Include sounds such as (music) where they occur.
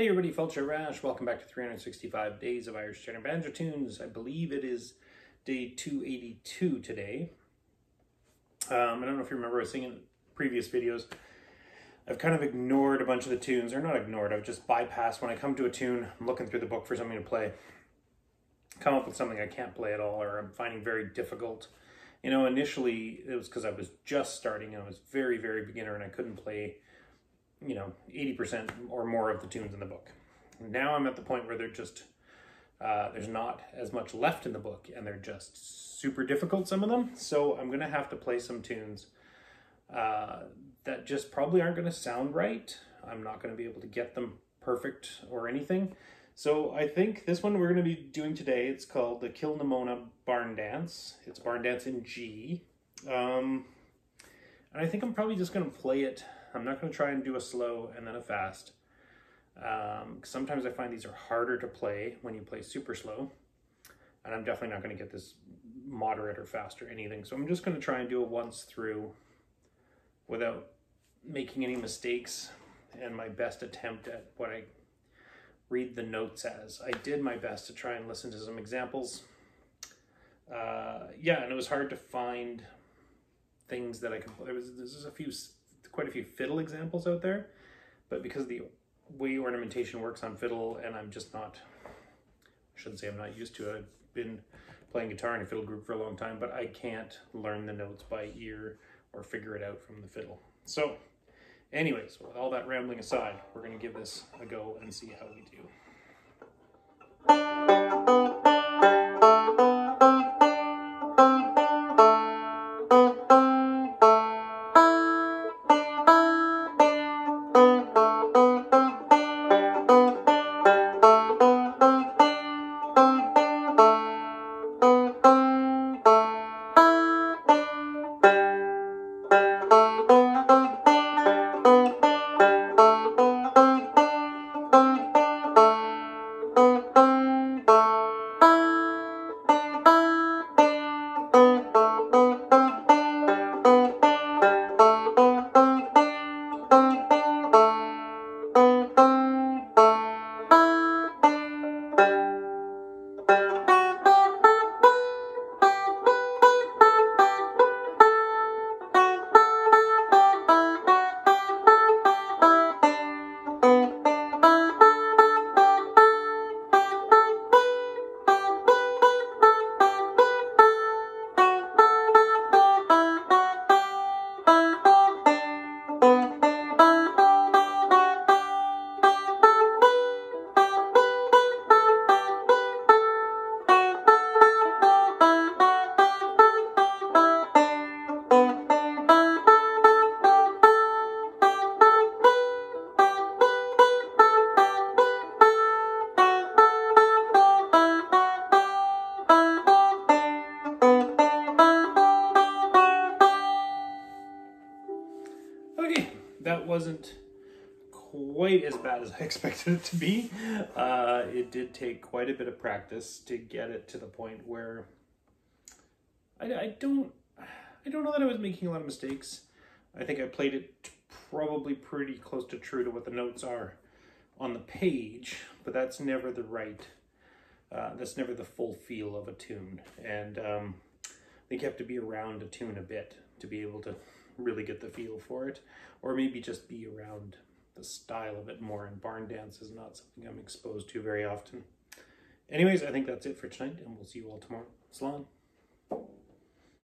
Hey everybody, Felcher Rash. Welcome back to 365 Days of Irish Tenor Banjo Tunes. I believe it is day 282 today. Um, I don't know if you remember, I was saying in previous videos, I've kind of ignored a bunch of the tunes, or not ignored, I've just bypassed. When I come to a tune, I'm looking through the book for something to play, come up with something I can't play at all, or I'm finding very difficult. You know, initially it was because I was just starting, I was very, very beginner, and I couldn't play you know, 80% or more of the tunes in the book. Now I'm at the point where they're just, uh, there's not as much left in the book and they're just super difficult, some of them. So I'm going to have to play some tunes uh, that just probably aren't going to sound right. I'm not going to be able to get them perfect or anything. So I think this one we're going to be doing today, it's called the Kilnamona Barn Dance. It's Barn Dance in G. Um, and I think I'm probably just going to play it I'm not going to try and do a slow and then a fast. Um, sometimes I find these are harder to play when you play super slow. And I'm definitely not going to get this moderate or fast or anything. So I'm just going to try and do it once through without making any mistakes and my best attempt at what I read the notes as. I did my best to try and listen to some examples. Uh, yeah, and it was hard to find things that I could. There was there's a few quite a few fiddle examples out there, but because the way ornamentation works on fiddle, and I'm just not, I shouldn't say I'm not used to it. I've been playing guitar in a fiddle group for a long time, but I can't learn the notes by ear or figure it out from the fiddle. So anyways, with all that rambling aside, we're to give this a go and see how we do. That wasn't quite as bad as I (laughs) expected it to be. Uh, it did take quite a bit of practice to get it to the point where I, I don't I don't know that I was making a lot of mistakes. I think I played it probably pretty close to true to what the notes are on the page, but that's never the right, uh, that's never the full feel of a tune. And um, I think you have to be around a tune a bit to be able to really get the feel for it, or maybe just be around the style of it more. And barn dance is not something I'm exposed to very often. Anyways, I think that's it for tonight, and we'll see you all tomorrow. Slán.